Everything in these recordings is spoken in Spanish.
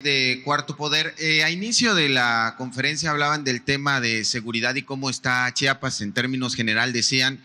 de Cuarto Poder. Eh, a inicio de la conferencia hablaban del tema de seguridad y cómo está Chiapas en términos general. Decían,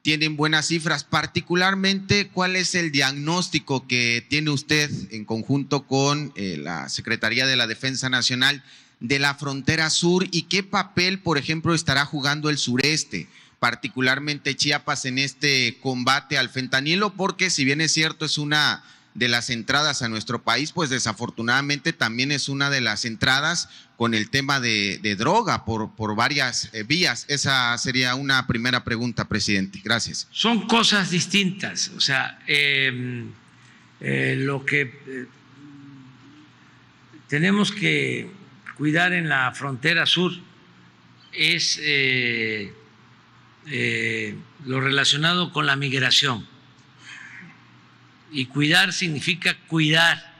tienen buenas cifras. Particularmente, ¿cuál es el diagnóstico que tiene usted en conjunto con eh, la Secretaría de la Defensa Nacional de la frontera sur y qué papel, por ejemplo, estará jugando el sureste? particularmente Chiapas en este combate al fentanilo, porque si bien es cierto, es una de las entradas a nuestro país, pues desafortunadamente también es una de las entradas con el tema de, droga por, varias eh, vías. Esa sería una primera pregunta, presidente. Gracias. Son cosas distintas. O sea, em, eh, lo que eh, tenemos que cuidar en la frontera sur es lo relacionado con la migración y cuidar significa cuidar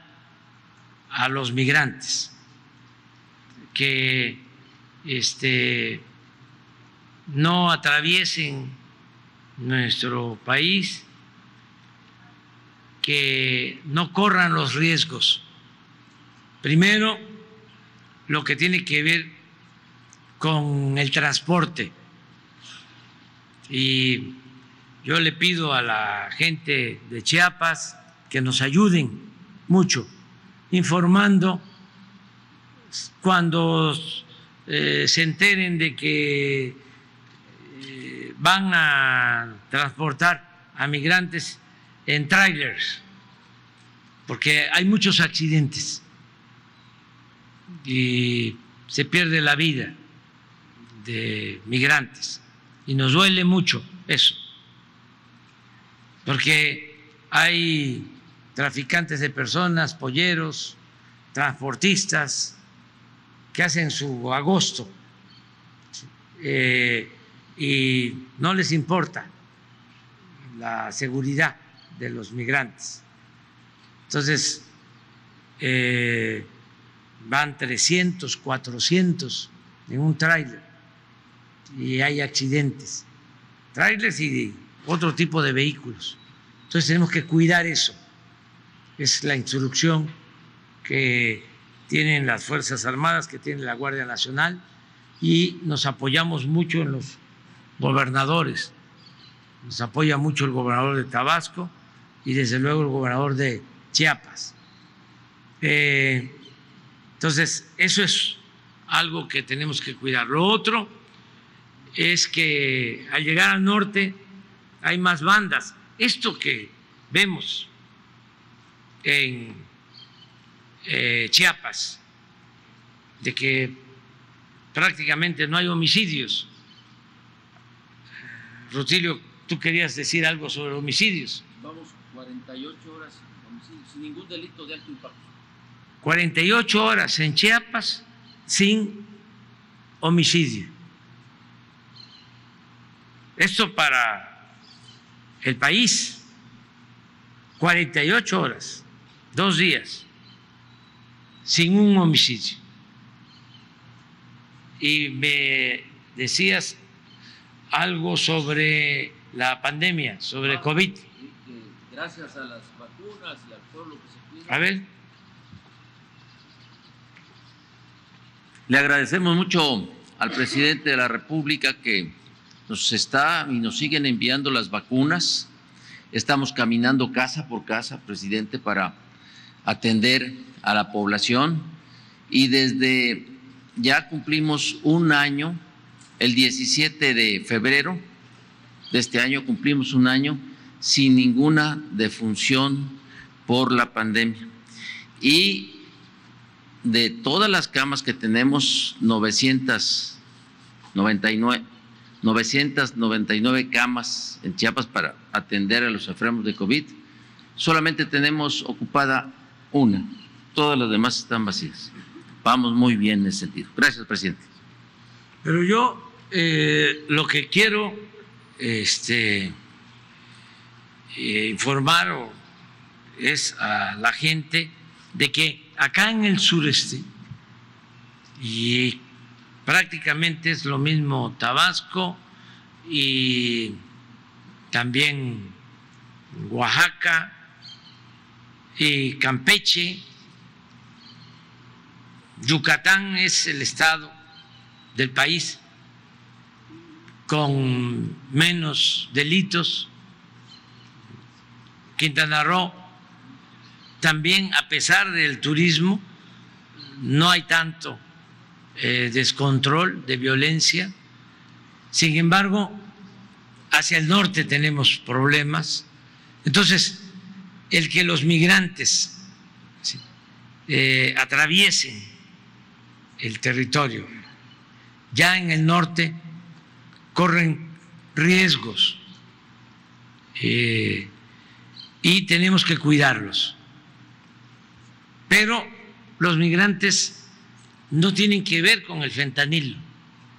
a los migrantes, que este, no atraviesen nuestro país, que no corran los riesgos. Primero, lo que tiene que ver con el transporte. Y yo le pido a la gente de Chiapas que nos ayuden mucho informando cuando eh, se enteren de que eh, van a transportar a migrantes en trailers, porque hay muchos accidentes y se pierde la vida de migrantes y nos duele mucho eso porque hay traficantes de personas, polleros, transportistas que hacen su agosto eh, y no les importa la seguridad de los migrantes. Entonces, eh, van 300, 400 en un tráiler y hay accidentes. Trailers y otro tipo de vehículos. Entonces tenemos que cuidar eso. Es la instrucción que tienen las Fuerzas Armadas, que tiene la Guardia Nacional, y nos apoyamos mucho en los gobernadores. Nos apoya mucho el gobernador de Tabasco y desde luego el gobernador de Chiapas. Eh, entonces, eso es algo que tenemos que cuidar. Lo otro es que al llegar al norte hay más bandas. Esto que vemos en eh, Chiapas, de que prácticamente no hay homicidios. Rutilio, tú querías decir algo sobre homicidios. Vamos 48 horas sin ningún delito de alto impacto. 48 horas en Chiapas sin homicidio. Esto para el país 48 horas, dos días, sin un homicidio. Y me decías algo sobre la pandemia, sobre ah, COVID. Gracias a las vacunas y al pueblo que se cuida. A ver. Le agradecemos mucho al presidente de la República que nos está y nos siguen enviando las vacunas. Estamos caminando casa por casa, presidente, para atender a la población y desde ya cumplimos un año, el 17 de febrero de este año cumplimos un año sin ninguna defunción por la pandemia. Y de todas las camas que tenemos, 999 999 camas en Chiapas para atender a los enfermos de COVID. Solamente tenemos ocupada una, todas las demás están vacías. Vamos muy bien en ese sentido. Gracias, presidente. Pero yo eh, lo que quiero este, eh, informar es a la gente de que acá en el sureste y prácticamente es lo mismo Tabasco y también Oaxaca y Campeche Yucatán es el estado del país con menos delitos. Quintana Roo también, a pesar del turismo, no hay tanto eh, descontrol de violencia. Sin embargo, hacia el norte tenemos problemas. Entonces, el que los migrantes eh, atraviesen el territorio, ya en el norte corren riesgos eh, y tenemos que cuidarlos. Pero los migrantes no tienen que ver con el fentanilo,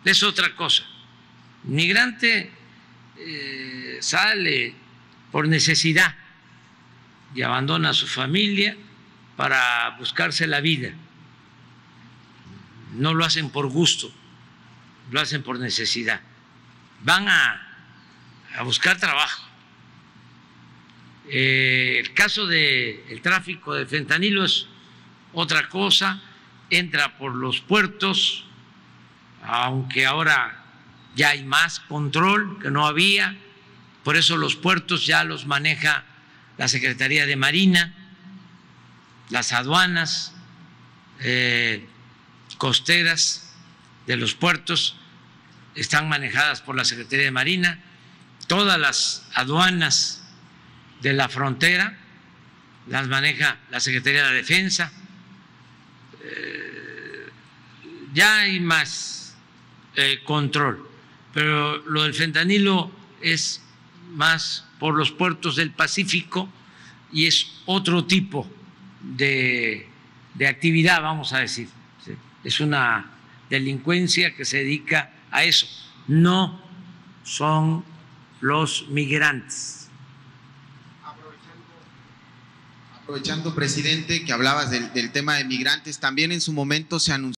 es otra cosa. migrante eh, sale por necesidad y abandona a su familia para buscarse la vida. No lo hacen por gusto, lo hacen por necesidad. Van a, buscar trabajo. Eh, el caso del tráfico de fentanilo es otra cosa, entra por los puertos, aunque ahora ya hay más control que no había, por eso los puertos ya los maneja la Secretaría de Marina, las aduanas eh, costeras de los puertos están manejadas por la Secretaría de Marina, todas las aduanas de la frontera las maneja la Secretaría de Defensa, eh, ya hay más eh, control pero lo del fentanilo es más por los puertos del Pacífico y es otro tipo de, actividad, vamos a decir. Es una delincuencia que se dedica a eso. No son los migrantes. Aprovechando, presidente, que hablabas del tema de migrantes, también en su momento se anunció